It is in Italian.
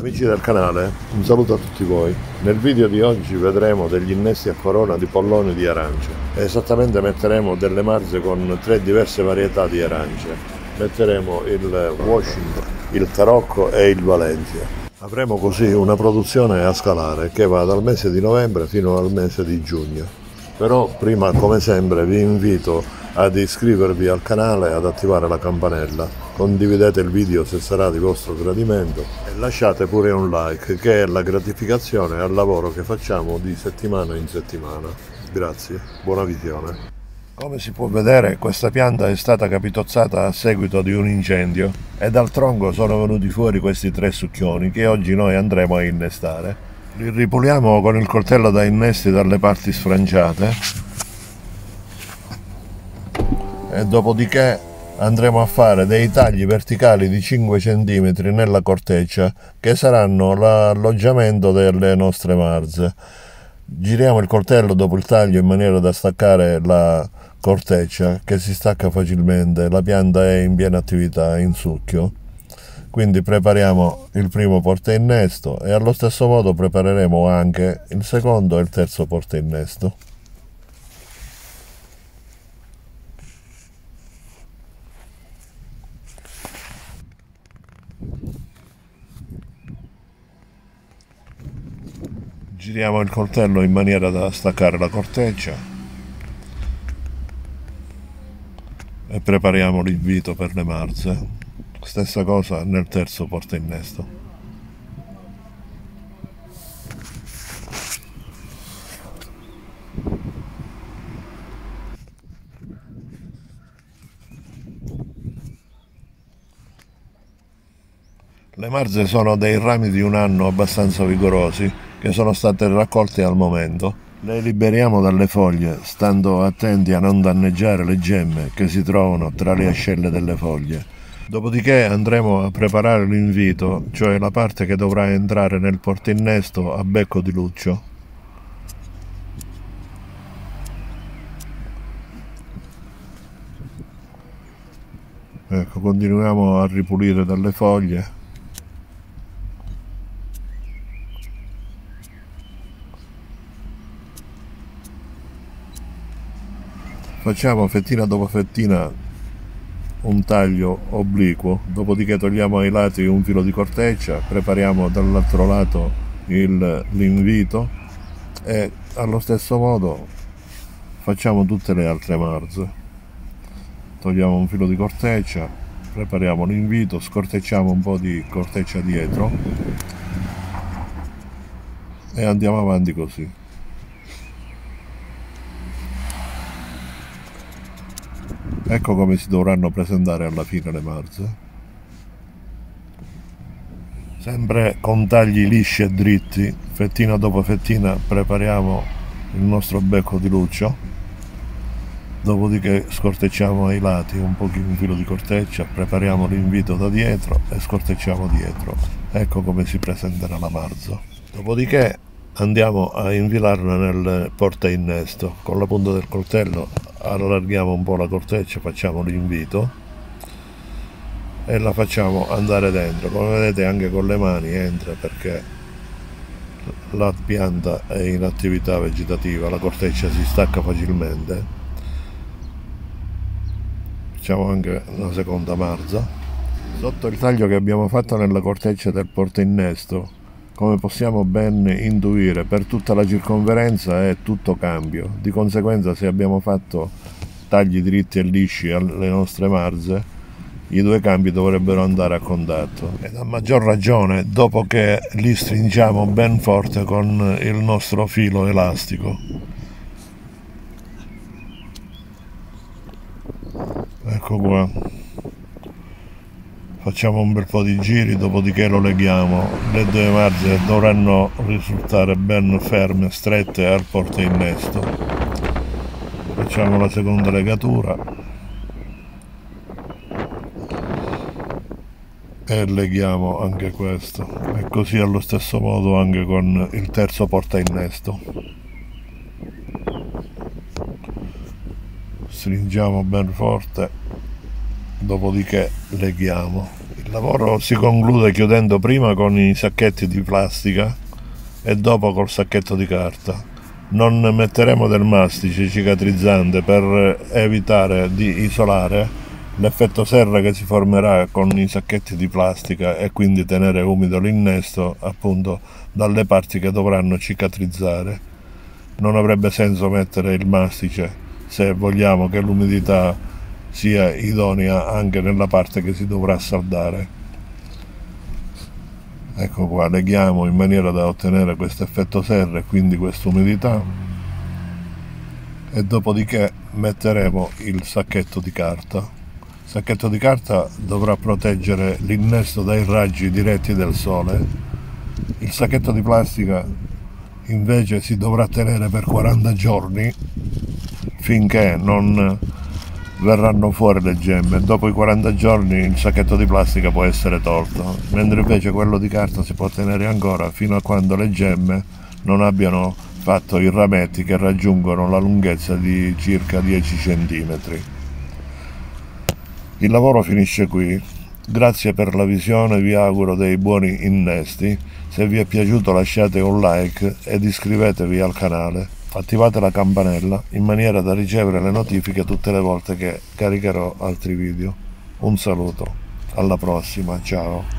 Amici del canale, un saluto a tutti voi. Nel video di oggi vedremo degli innesti a corona di polloni di arance. Esattamente metteremo delle marze con tre diverse varietà di arance. Metteremo il Washington, il Tarocco e il Valencia. Avremo così una produzione a scalare che va dal mese di novembre fino al mese di giugno. Però prima, come sempre, vi invito ad iscrivervi al canale e ad attivare la campanella. Condividete il video se sarà di vostro gradimento e lasciate pure un like che è la gratificazione al lavoro che facciamo di settimana in settimana. Grazie, buona visione. Come si può vedere questa pianta è stata capitozzata a seguito di un incendio e dal tronco sono venuti fuori questi tre succhioni che oggi noi andremo a innestare. Li ripuliamo con il coltello da innesti dalle parti sfrangiate e dopodiché andremo a fare dei tagli verticali di 5 cm nella corteccia che saranno l'alloggiamento delle nostre marze. Giriamo il coltello dopo il taglio in maniera da staccare la corteccia che si stacca facilmente, la pianta è in piena attività, in succhio. Quindi prepariamo il primo porta innesto e allo stesso modo prepareremo anche il secondo e il terzo porta innesto. Giriamo il coltello in maniera da staccare la corteccia. E prepariamo l'invito per le marze. Stessa cosa nel terzo porta innesto. Le marze sono dei rami di un anno abbastanza vigorosi che sono state raccolte al momento. Le liberiamo dalle foglie, stando attenti a non danneggiare le gemme che si trovano tra le ascelle delle foglie. Dopodiché andremo a preparare l'invito, cioè la parte che dovrà entrare nel portinnesto a becco di luccio. Ecco, continuiamo a ripulire dalle foglie facciamo fettina dopo fettina un taglio obliquo dopodiché togliamo ai lati un filo di corteccia prepariamo dall'altro lato l'invito e allo stesso modo facciamo tutte le altre marze. Togliamo un filo di corteccia prepariamo l'invito scortecciamo un po' di corteccia dietro e andiamo avanti così Ecco come si dovranno presentare alla fine le marze. Sempre con tagli lisci e dritti, fettina dopo fettina prepariamo il nostro becco di luccio, dopodiché scortecciamo ai lati un pochino un filo di corteccia, prepariamo l'invito da dietro e scortecciamo dietro. Ecco come si presenterà la marza. Dopodiché andiamo a infilarla nel porta innesto. Con la punta del coltello allarghiamo un po' la corteccia facciamo l'invito e la facciamo andare dentro. Come vedete anche con le mani entra perché la pianta è in attività vegetativa la corteccia si stacca facilmente. Facciamo anche una seconda marza. Sotto il taglio che abbiamo fatto nella corteccia del porta innesto come possiamo ben intuire, per tutta la circonferenza è tutto cambio. Di conseguenza se abbiamo fatto tagli dritti e lisci alle nostre marze, i due cambi dovrebbero andare a contatto. Ed a maggior ragione dopo che li stringiamo ben forte con il nostro filo elastico. Ecco qua facciamo un bel po' di giri dopodiché lo leghiamo. Le due marze dovranno risultare ben ferme strette al porta innesto. Facciamo la seconda legatura. E leghiamo anche questo. E così allo stesso modo anche con il terzo porta innesto. Stringiamo ben forte dopodiché leghiamo Il lavoro si conclude chiudendo prima con i sacchetti di plastica e dopo col sacchetto di carta. Non metteremo del mastice cicatrizzante per evitare di isolare l'effetto serra che si formerà con i sacchetti di plastica e quindi tenere umido l'innesto appunto dalle parti che dovranno cicatrizzare. Non avrebbe senso mettere il mastice se vogliamo che l'umidità sia idonea anche nella parte che si dovrà saldare. Ecco qua, leghiamo in maniera da ottenere questo effetto serra e quindi questa umidità e dopodiché metteremo il sacchetto di carta. Il sacchetto di carta dovrà proteggere l'innesto dai raggi diretti del sole. Il sacchetto di plastica invece si dovrà tenere per 40 giorni finché non verranno fuori le gemme. Dopo i 40 giorni il sacchetto di plastica può essere tolto, mentre invece quello di carta si può tenere ancora fino a quando le gemme non abbiano fatto i rametti che raggiungono la lunghezza di circa 10 cm. Il lavoro finisce qui. Grazie per la visione, vi auguro dei buoni innesti. Se vi è piaciuto lasciate un like ed iscrivetevi al canale attivate la campanella in maniera da ricevere le notifiche tutte le volte che caricherò altri video. Un saluto, alla prossima, ciao!